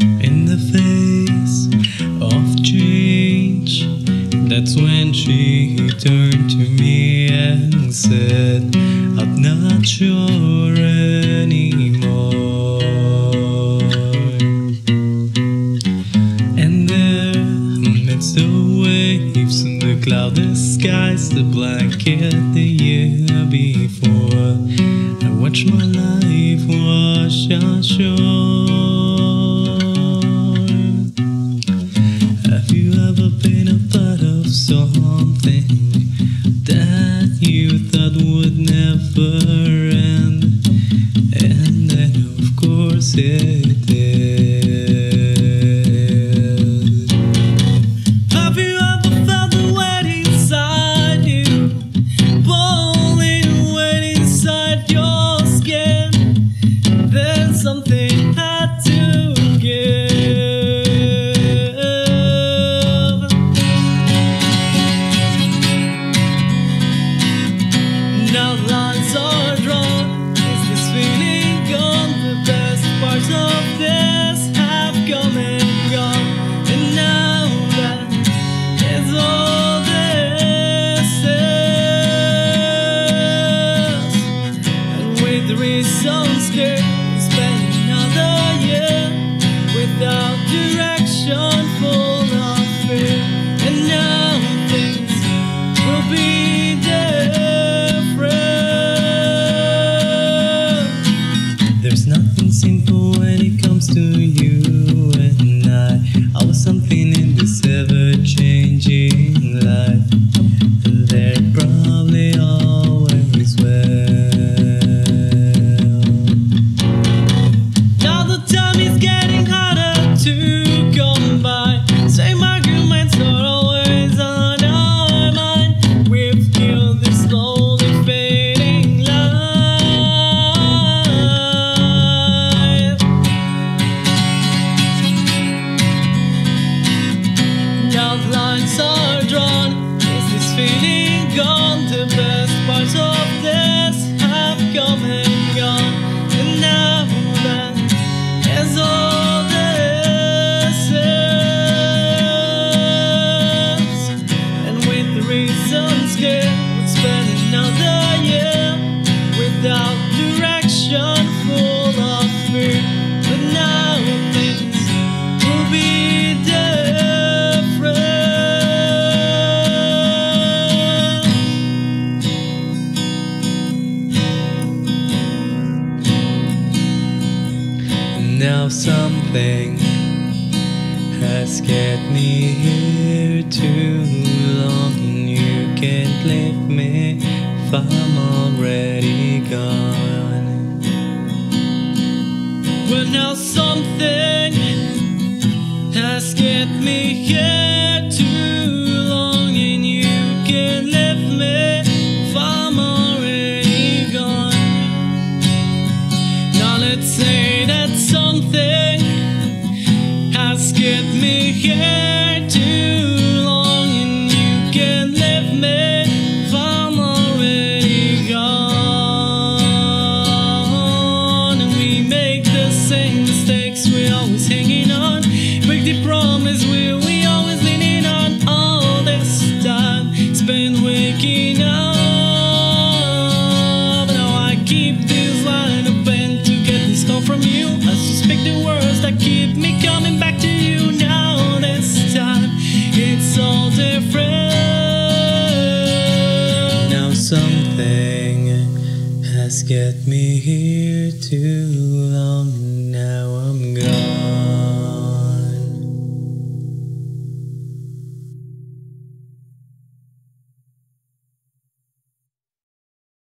In the face of change, that's when she turned to me and said, I'm not sure anymore. And there, amidst the waves and the cloudless skies, the blanket the year before, I watched my life wash ashore. Something clear, we'd spend another year without direction, full of fear. But now things will be different. Now something has kept me here too leave me if I'm already gone. Well, now something has kept me here too long, and you can't leave me if I'm already gone. Now let's say that something has kept me here too same mistakes, we're always hanging on. Break the promise, we we always leaning on all this time spent waking up. Now I keep this line open to get this call from you. I suspect the words that keep me coming back to you. Now this time it's all different. Now something has kept me here too long.